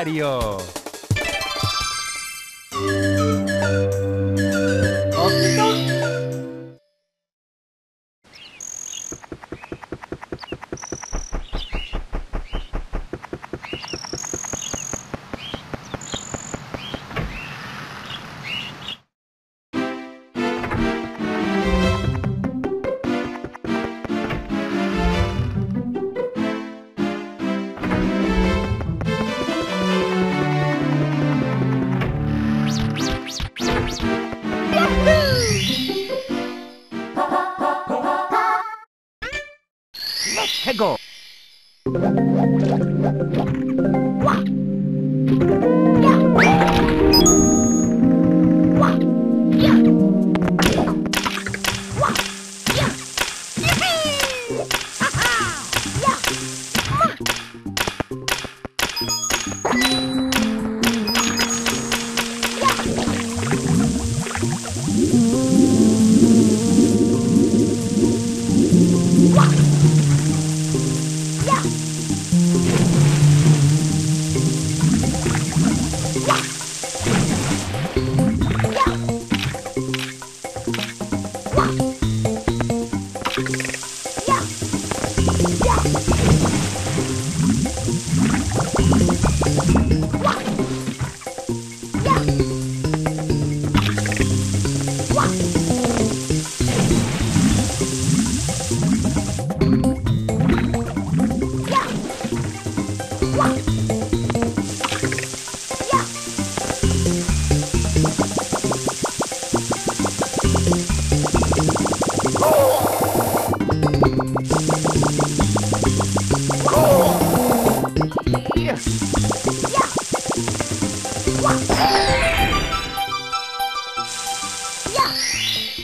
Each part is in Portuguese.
Mario.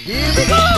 Here we go!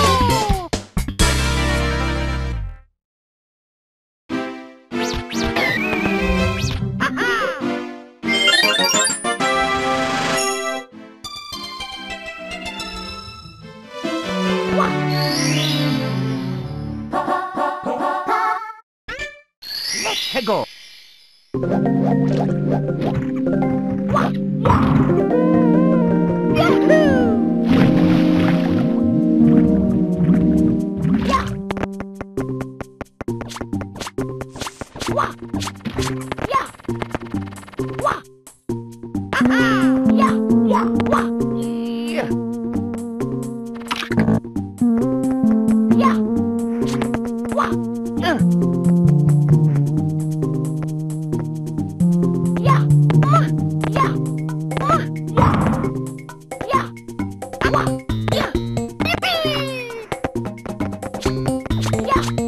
Thank you.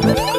Yeah.